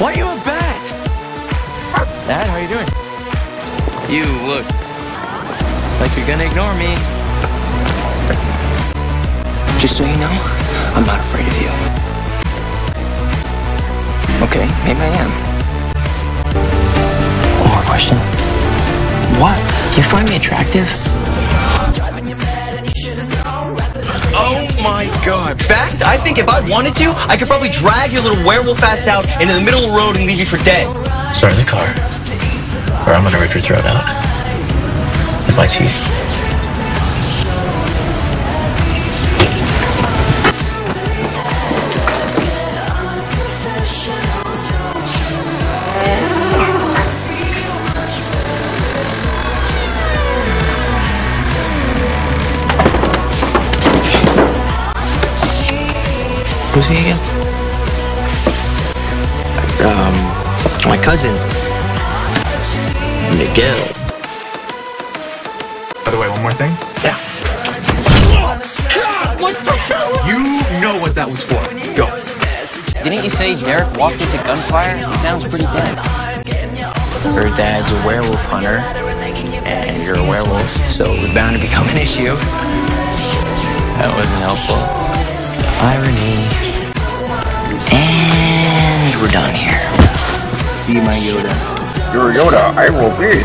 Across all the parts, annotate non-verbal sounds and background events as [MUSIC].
Why are you a bat? Dad, how are you doing? You look like you're gonna ignore me. Just so you know, I'm not afraid of you. Okay, maybe I am. One more question. What? Do you find me attractive? God. Fact, I think if I wanted to, I could probably drag your little werewolf ass out into the middle of the road and leave you for dead. Start the car. Or I'm gonna rip your throat out. With my teeth. Who's he again? Um, my cousin. Miguel. By the way, one more thing. Yeah. God, what the hell? You know what that was for. Go. Didn't you say Derek walked into gunfire? He sounds pretty dead. Her dad's a werewolf hunter, and you're a werewolf, so it was bound to become an issue. That wasn't helpful. Irony. Be my Yoda. You're Yoda, I will be.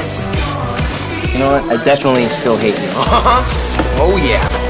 You know what? I definitely still hate you. [LAUGHS] Oh yeah.